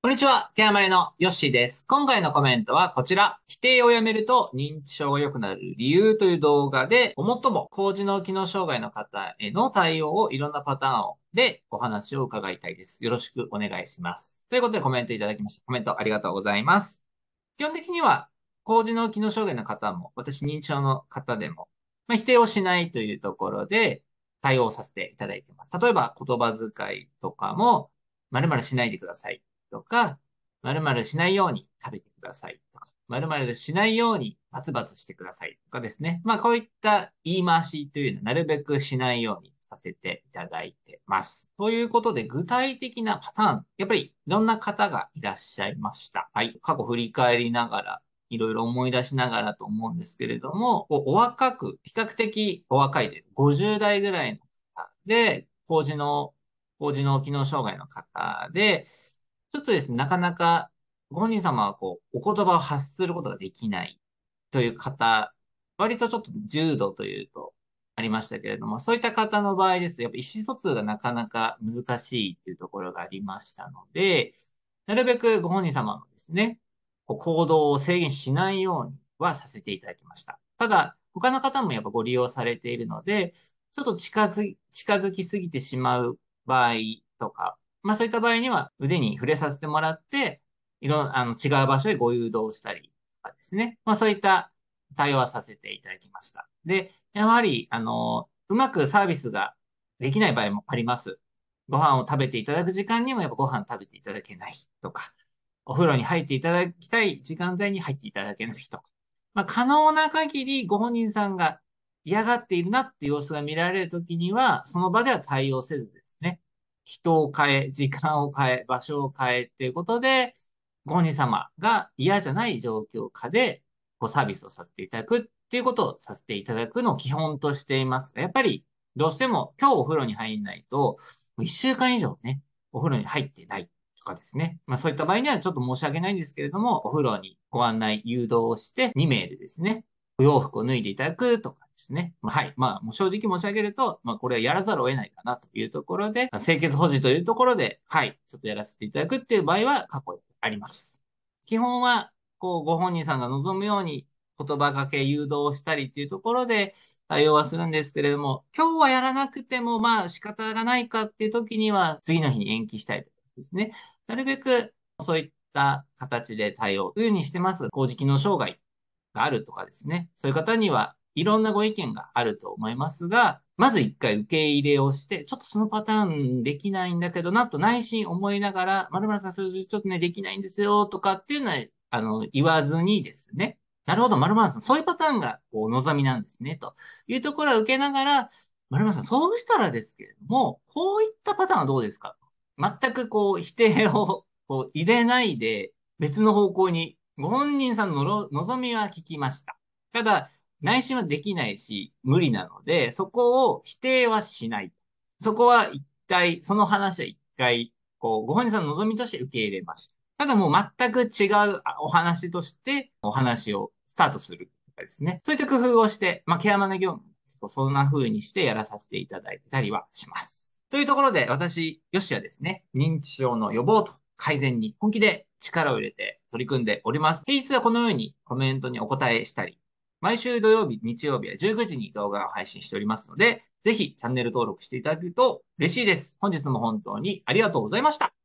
こんにちは、ケアマネのヨッシーです。今回のコメントはこちら。否定をやめると認知症が良くなる理由という動画で、もっとも高次脳機能障害の方への対応をいろんなパターンをでお話を伺いたいです。よろしくお願いします。ということでコメントいただきました。コメントありがとうございます。基本的には、高次脳機能障害の方も、私認知症の方でも、まあ、否定をしないというところで対応させていただいています。例えば言葉遣いとかも、〇〇しないでください。とか、〇〇しないように食べてくださいとか、〇〇しないようにバツバツしてくださいとかですね。まあこういった言い回しというのはなるべくしないようにさせていただいてます。ということで具体的なパターン、やっぱりいろんな方がいらっしゃいました。はい。過去振り返りながら、いろいろ思い出しながらと思うんですけれども、お若く、比較的お若いで、50代ぐらいの方で、工事の、工事の機能障害の方で、ちょっとですね、なかなかご本人様はこう、お言葉を発することができないという方、割とちょっと重度というとありましたけれども、そういった方の場合ですと、やっぱ意思疎通がなかなか難しいというところがありましたので、なるべくご本人様のですね、こう行動を制限しないようにはさせていただきました。ただ、他の方もやっぱご利用されているので、ちょっと近づ近づきすぎてしまう場合とか、まあそういった場合には腕に触れさせてもらって、いろんな、あの、違う場所へご誘導したりとかですね。まあそういった対応はさせていただきました。で、やはり、あの、うまくサービスができない場合もあります。ご飯を食べていただく時間にもやっぱご飯食べていただけないとか、お風呂に入っていただきたい時間帯に入っていただけないとか。まあ可能な限りご本人さんが嫌がっているなって様子が見られるときには、その場では対応せずですね。人を変え、時間を変え、場所を変えっていうことで、ご本人様が嫌じゃない状況下で、ごサービスをさせていただくっていうことをさせていただくのを基本としていますやっぱり、どうしても今日お風呂に入んないと、一週間以上ね、お風呂に入ってないとかですね。まあそういった場合にはちょっと申し訳ないんですけれども、お風呂にご案内、誘導をして2名でですね、お洋服を脱いでいただくとかですね。まあ、はい。まあ、もう正直申し上げると、まあ、これはやらざるを得ないかなというところで、清潔保持というところで、はい。ちょっとやらせていただくっていう場合は過去にあります。基本は、こう、ご本人さんが望むように言葉かけ、誘導したりっていうところで対応はするんですけれども、今日はやらなくても、まあ仕方がないかっていう時には、次の日に延期したいですね。なるべく、そういった形で対応というふうにしてます。工事機能障害があるとかですね。そういう方にはいろんなご意見があると思いますが、まず一回受け入れをして、ちょっとそのパターンできないんだけどなと内心思いながら、まるまるさんそれちょっとね、できないんですよとかっていうのは、あの、言わずにですね。なるほど、まるまるさん、そういうパターンがこう望みなんですね、というところを受けながら、まるまるさん、そうしたらですけれども、こういったパターンはどうですか？全くこう否定をこう入れないで別の方向にご本人さんの望みは聞きました。ただ、内心はできないし、無理なので、そこを否定はしない。そこは一体、その話は一回、こう、ご本人さんの望みとして受け入れました。ただもう全く違うお話として、お話をスタートするとかですね。そういった工夫をして、まあ、ケアマネ業務、そんな風にしてやらさせていただいたりはします。というところで、私、よしはですね、認知症の予防と改善に本気で力を入れて取り組んでおります。平日はこのようにコメントにお答えしたり、毎週土曜日、日曜日は19時に動画を配信しておりますので、ぜひチャンネル登録していただけると嬉しいです。本日も本当にありがとうございました。